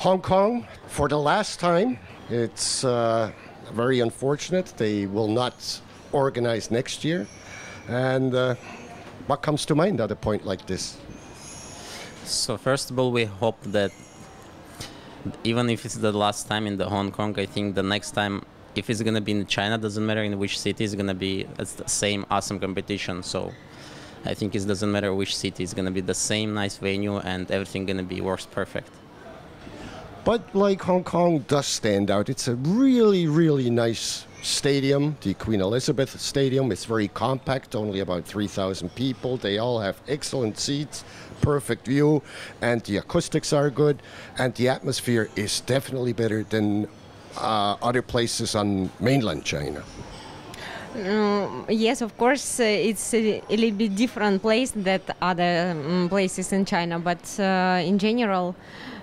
Hong Kong, for the last time, it's uh, very unfortunate. They will not organize next year. And uh, what comes to mind at a point like this? So first of all, we hope that even if it's the last time in the Hong Kong, I think the next time, if it's gonna be in China, doesn't matter in which city, it's gonna be it's the same awesome competition. So I think it doesn't matter which city, it's gonna be the same nice venue and everything gonna be works perfect. But like Hong Kong does stand out. It's a really, really nice stadium, the Queen Elizabeth Stadium. It's very compact, only about 3,000 people. They all have excellent seats, perfect view, and the acoustics are good. And the atmosphere is definitely better than uh, other places on mainland China. Um, yes, of course, uh, it's a, a, little bit different place than other um, places in China, but uh, in general,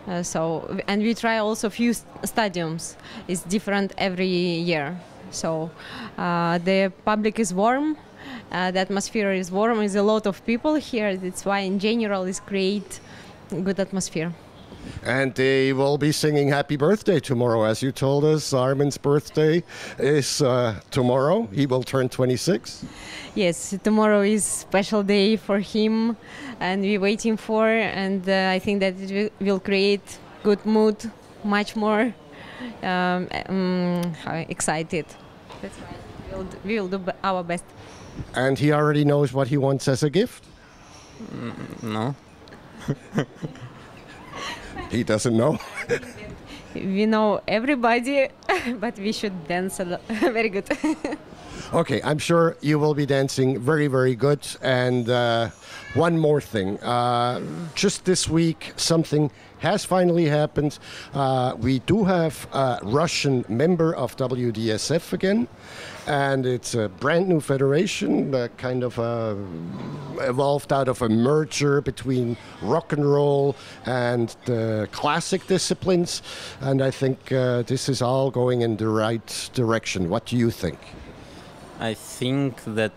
uh, so and we try also few stadiums. It's different every year. So uh, the public is warm. Uh, the atmosphere is warm. There's a lot of people here. That's why, in general, it's create good atmosphere. And they will be singing happy birthday tomorrow. As you told us, Armen's birthday is uh, tomorrow. He will turn 26. Yes, tomorrow is special day for him, and we're waiting for. And uh, I think that it will create good mood, much more um, um, excited. That's right. We'll do, we'll do our best. And he already knows what he wants as a gift? Mm, no. he doesn't know? we know everybody, but we should dance very good. okay, I'm sure you will be dancing very, very good. And uh, one more thing. Uh, just this week, something has finally happened. Uh, we do have a Russian member of WDSF again, and it's a brand new federation, uh, kind of uh, evolved out of a merger between rock and roll and the classic disciplines. And I think uh, this is all going in the right direction. What do you think? I think that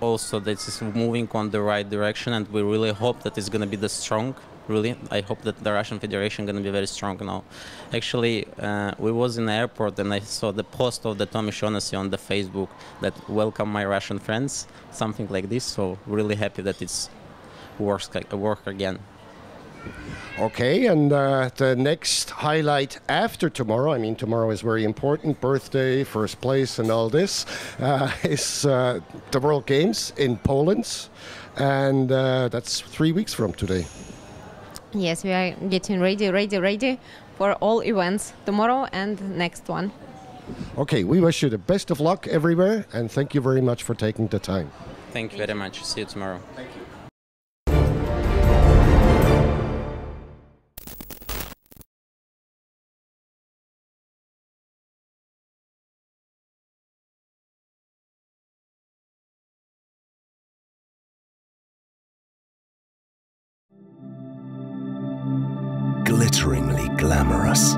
also this is moving on the right direction, and we really hope that it's going to be the strong really. I hope that the Russian Federation going to be very strong now. Actually, uh, we was in the airport and I saw the post of the Tommy Shaughnessy on the Facebook that welcome my Russian friends, something like this. So really happy that it's works work again. Okay, and uh, the next highlight after tomorrow, I mean, tomorrow is very important birthday, first place, and all this, uh, is uh, the World Games in Poland. And uh, that's three weeks from today. Yes, we are getting ready, ready, ready for all events tomorrow and next one. Okay, we wish you the best of luck everywhere and thank you very much for taking the time. Thank you very much. See you tomorrow. Glitteringly glamorous.